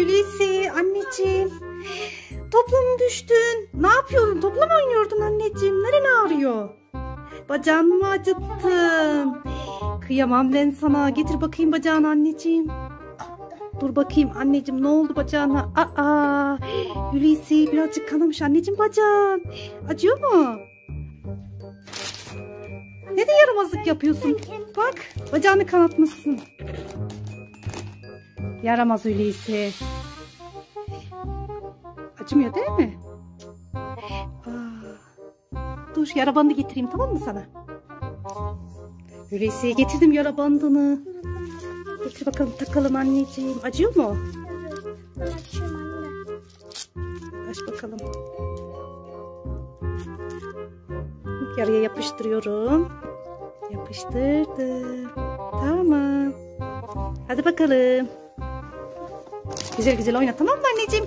öyleyse anneciğim? Topla mı düştün? Ne yapıyordun? Topla mı oynuyordun anneciğim? Neren ağrıyor? Bacağını mı acıttın? Kıyamam ben sana. Getir bakayım bacağını anneciğim. Dur bakayım anneciğim ne oldu bacağına? Aa, Hulusi birazcık kanamış anneciğim bacağın. Acıyor mu? Ne de yaramazlık yapıyorsun? Bak bacağını kanatmışsın. Yaramaz Hulusi. Acımıyor değil mi? Aa, dur yara getireyim tamam mı sana? Hulusi'ye getirdim yara bandını. Getir bakalım takalım anneciğim. Acıyor mu? Aç bakalım. Yaraya yapıştırıyorum. Yapıştırdım. Tamam. Hadi bakalım. Güzel güzel oyna tamam mı anneciğim?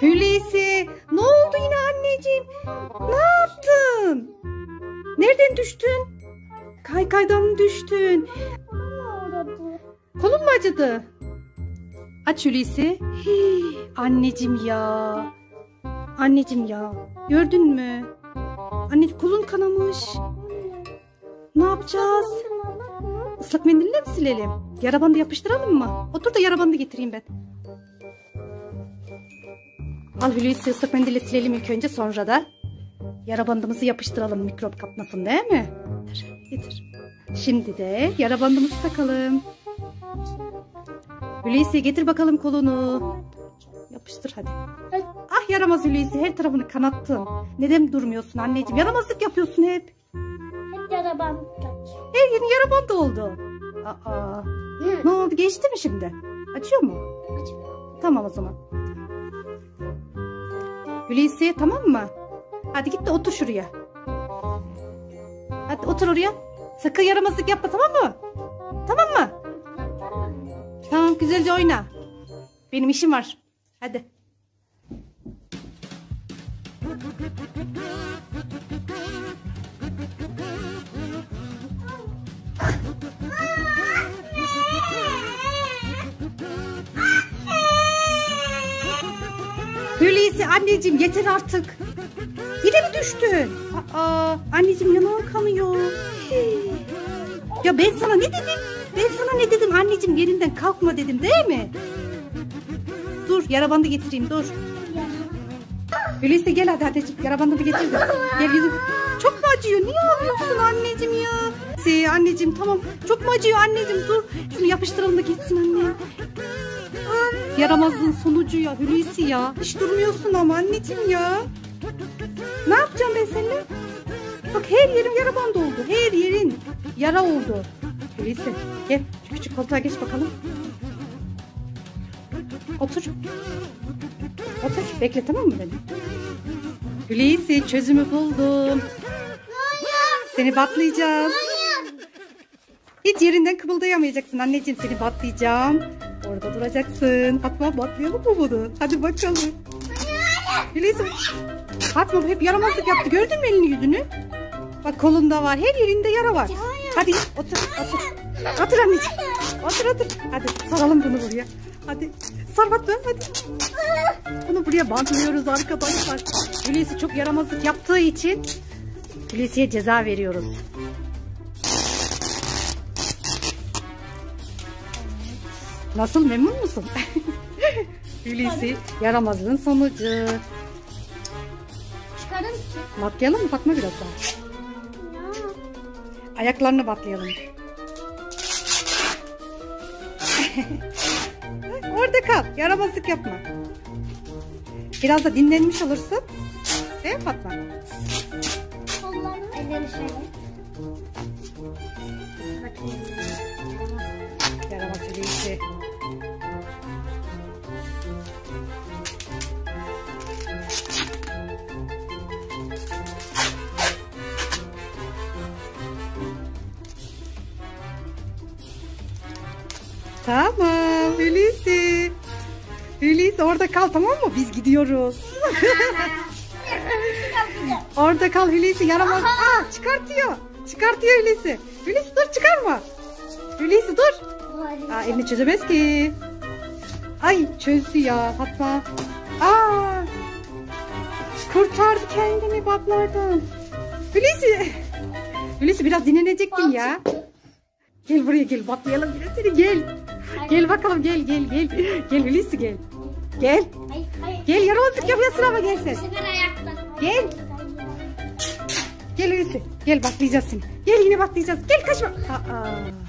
Hulusi ne oldu yine anneciğim? Ne yaptın? Nereden düştün? Kaykaydan mı düştün? Kolun mu acıdı? Aç Hulusi. Anneciğim ya. Anneciğim ya. Gördün mü? Anneciğim kolun kanamış. Ne yapacağız? Islak mendille mi silelim? Yara bandı yapıştıralım mı? Otur da yara bandı getireyim ben. Al Hulusi ıslak mendille silelim ilk önce sonra da yara bandımızı yapıştıralım mikrop kapmasın değil mi? Getir, getir. Şimdi de yara bandımızı takalım. Hulusi getir bakalım kolunu. Yapıştır hadi. Ah yaramaz Hulusi her tarafını kanattın. Neden durmuyorsun anneciğim? Yaramazlık yapıyorsun hep. Hep yaraban kaç. Her yerin yara bandı oldu. Aa, ne oldu geçti mi şimdi? Açıyor mu? Tamam o zaman. Hulusi tamam mı? Hadi git de otur şuraya. Hadi otur oraya. Sakın yaramazlık yapma tamam mı? Tamam mı? Tamam güzelce oyna. Benim işim var. Hadi. Hulusi anneciğim yeter artık. Yine mi düştün? Aa, anneciğim yanağım kanıyor. Ya ben sana ne dedim? Ben sana ne dedim anneciğim yerinden kalkma dedim değil mi? Dur yara bandı getireyim dur. Hulusi gel hadi hadi yara bandını getir de. Gel yüzüm. Çok mu acıyor? Niye ağlıyorsun anneciğim ya? Hulusi anneciğim tamam. Çok mu acıyor anneciğim dur. Şunu yapıştıralım da gitsin anne. Yaramazlığın sonucu ya Hulusi ya. Hiç durmuyorsun ama anneciğim ya. Ne yapacağım ben seninle? Bak her yerim yara bandı oldu. Her yerin yara oldu. Hulusi gel şu küçük koltuğa geç bakalım. Otur. Otur bekle tamam mı beni? Hulusi çözümü buldum. Seni batlayacağız. Hiç yerinden kıpıldayamayacaksın anneciğim seni batlayacağım. Orada duracaksın. Fatma batlayalım mı bunu? Hadi bakalım. Hulusi Fatma hep yaramazlık yaptı. Gördün mü elini yüzünü? Bak kolunda var. Her yerinde yara var. Hadi otur otur. Otur anneciğim. Otur otur. Hadi saralım bunu buraya. Hadi sar Fatma hadi. Bunu buraya bantlıyoruz arkadaşlar. Hulusi çok yaramazlık yaptığı için Hulusi'ye ceza veriyoruz. Nasıl memnun musun? Hulusi yaramazlığın sonucu. Çıkarın. Batlayalım mı Fatma biraz daha? Ayaklarını batlayalım. Orada kal. Yaramazlık yapma. Biraz da dinlenmiş olursun. Değil mi Fatma? Kollarını. Elleri şöyle. Bakayım. Yaramaz Hulusi. Tamam Hulusi. Hulusi orada kal tamam mı? Biz gidiyoruz. orada kal Hulusi yaramaz. Aa çıkartıyor. Çıkartıyor Hulusi. Hulusi dur çıkarma. Hulusi dur. Aa elini çözemez ki. Ay çözdü ya Fatma. Aa kurtardı kendini batlardan. Hulusi. Hulusi biraz dinlenecektin ya. Gel buraya gel batmayalım yine seni gel. Gel bakalım gel gel gel. Gel Hulusi gel. Gel. Hayır, hayır. Gel yaramazlık yapıyorsun ama gel sen. Gel. Gel Hulusi. Gel batlayacağız seni. Gel yine batlayacağız. Gel kaçma. Aa.